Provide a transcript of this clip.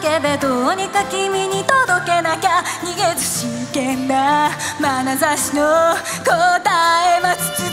叫べどうにか君に届けなきゃ。逃げず真剣な眼差しの答え待ち